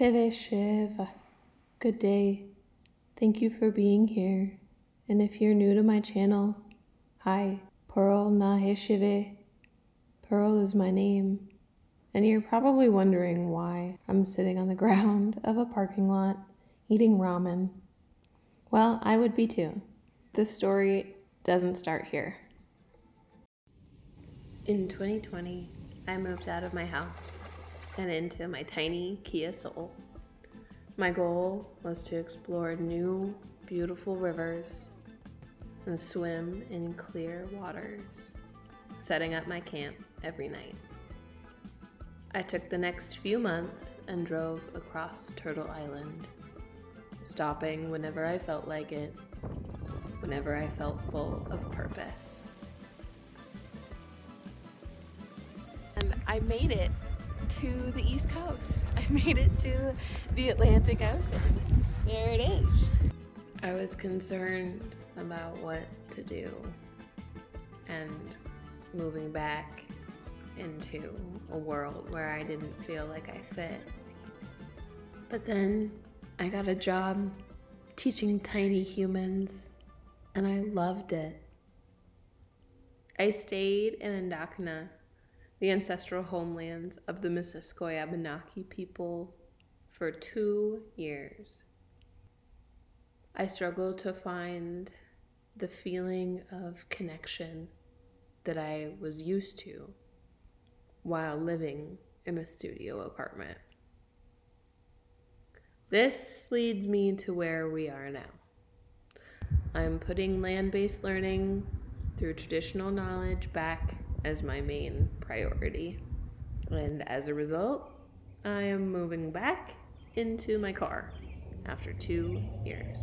Piveshiva. Good day. Thank you for being here. And if you're new to my channel, hi, Pearl Nahishive. Pearl is my name. And you're probably wondering why I'm sitting on the ground of a parking lot eating ramen. Well, I would be too. The story doesn't start here. In 2020, I moved out of my house and into my tiny Kia Soul. My goal was to explore new, beautiful rivers and swim in clear waters, setting up my camp every night. I took the next few months and drove across Turtle Island, stopping whenever I felt like it, whenever I felt full of purpose. And I made it to the East Coast. I made it to the Atlantic Ocean. There it is. I was concerned about what to do and moving back into a world where I didn't feel like I fit. But then I got a job teaching tiny humans and I loved it. I stayed in Endakna, the ancestral homelands of the Missisquoi Abenaki people, for two years. I struggled to find the feeling of connection that I was used to while living in a studio apartment. This leads me to where we are now. I'm putting land based learning through traditional knowledge back as my main priority. And as a result, I am moving back into my car after two years.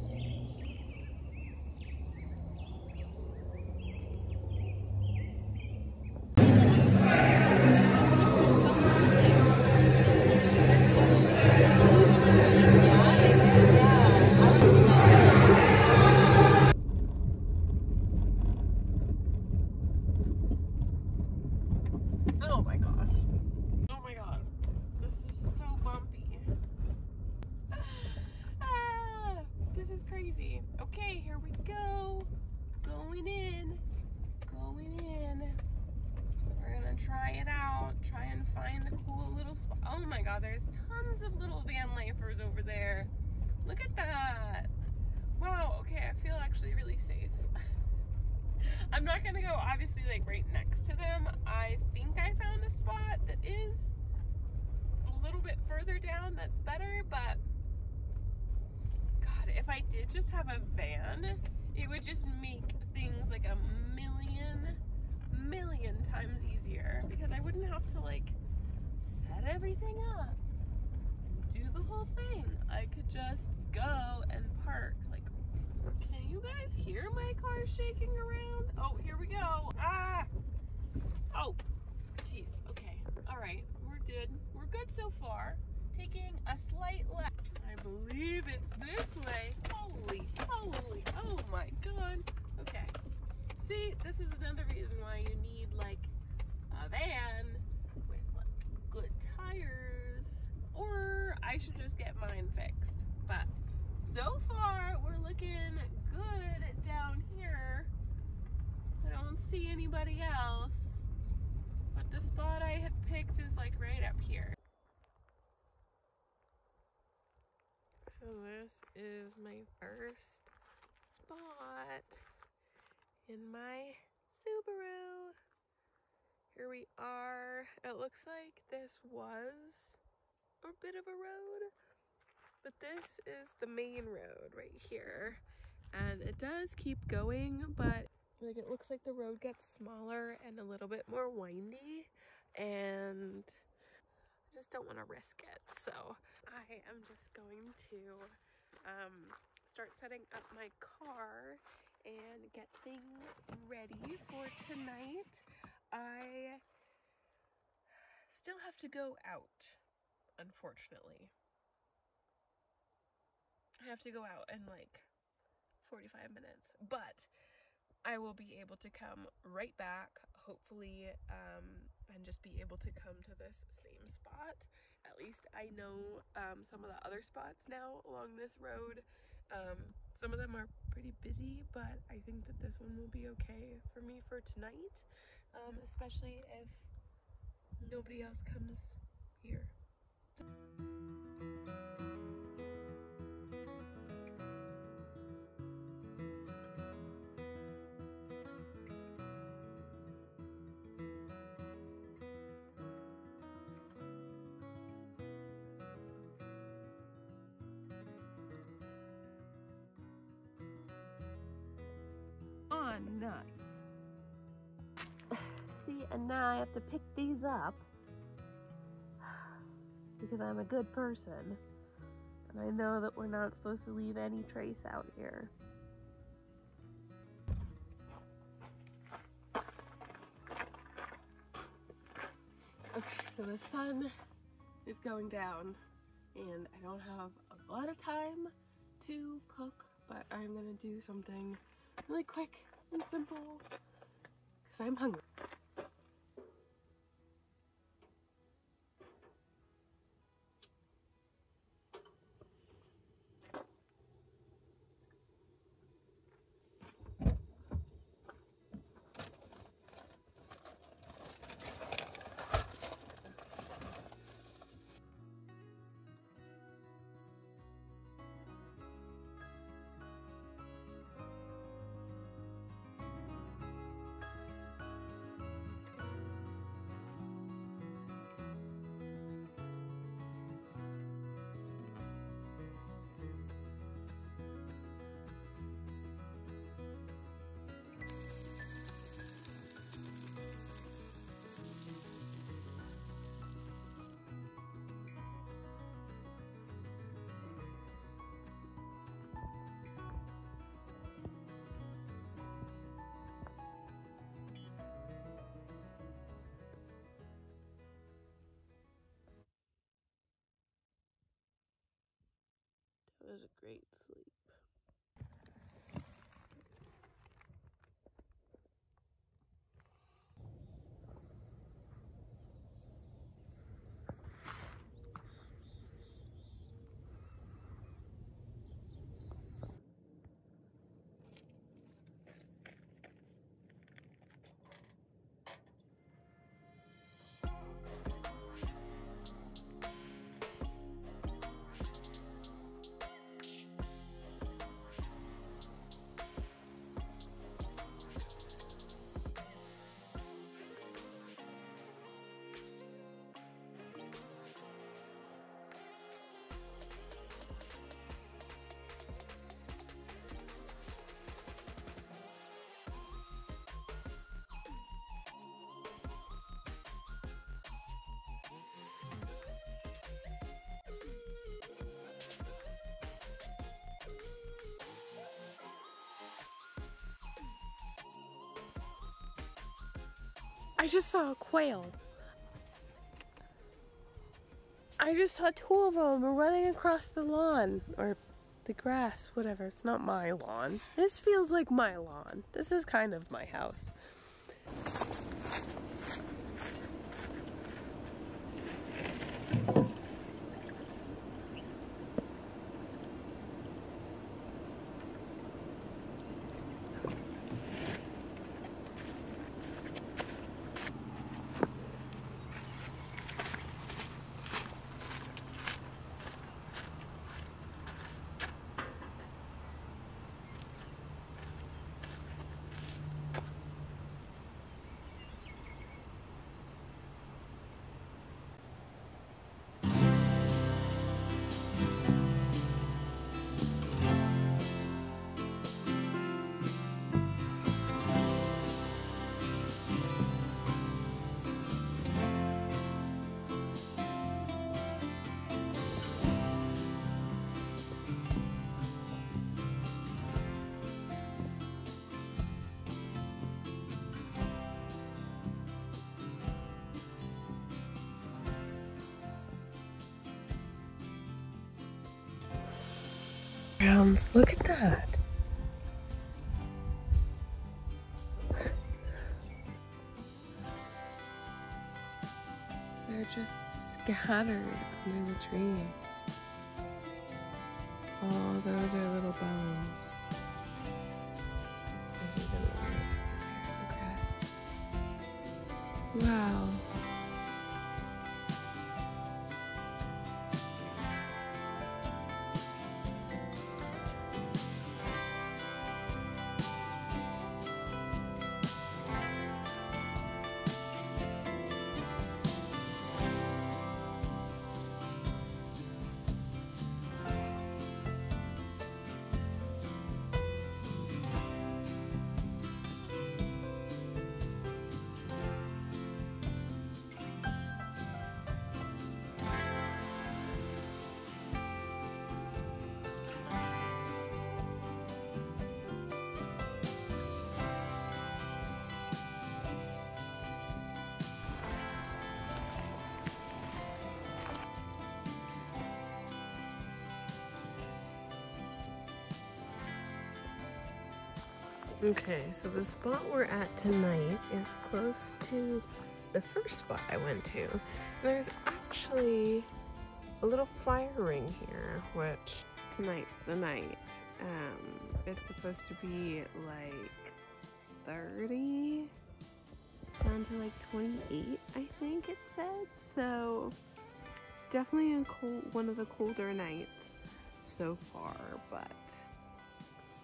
Tons of little van lifers over there. Look at that. Wow, okay, I feel actually really safe. I'm not gonna go obviously like right next to them. I think I found a spot that is a little bit further down that's better, but God, if I did just have a van, it would just make things like a million, million times easier because I wouldn't have to like set everything up the whole thing. I could just go and park like can you guys hear my car shaking around? Oh, here we go. Ah! Oh, jeez. Okay. All right. We're good. We're good so far. Taking a slight left. I believe it's this way. Holy, holy, oh my god. Okay. See, this is another reason why you need like a van with like good tires. Or I should just get mine fixed. But so far we're looking good down here. I don't see anybody else. But the spot I had picked is like right up here. So this is my first spot in my Subaru. Here we are. It looks like this was a bit of a road. But this is the main road right here. And it does keep going, but like it looks like the road gets smaller and a little bit more windy. And I just don't want to risk it. So I am just going to um, start setting up my car and get things ready for tonight. I still have to go out, unfortunately. I have to go out in like 45 minutes, but I will be able to come right back, hopefully, um, and just be able to come to this same spot at least I know um, some of the other spots now along this road. Um, some of them are pretty busy, but I think that this one will be okay for me for tonight, um, especially if nobody else comes here. Nuts. See, and now I have to pick these up because I'm a good person. And I know that we're not supposed to leave any trace out here. Okay, so the sun is going down and I don't have a lot of time to cook, but I'm gonna do something really quick and simple because I'm hungry. Was a great sleep. I just saw a quail. I just saw two of them running across the lawn or the grass, whatever. It's not my lawn. This feels like my lawn. This is kind of my house. Look at that. They're just scattered under the tree. Oh, those are little bones. Wow. Okay, so the spot we're at tonight is close to the first spot I went to. There's actually a little fire ring here, which tonight's the night. Um, it's supposed to be like 30 down to like 28, I think it said. So definitely a cold, one of the colder nights so far, but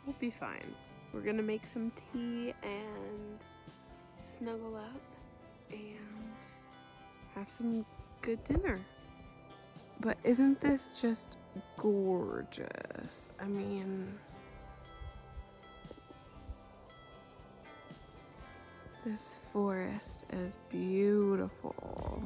we'll be fine. We're gonna make some tea and snuggle up and have some good dinner. But isn't this just gorgeous? I mean, this forest is beautiful.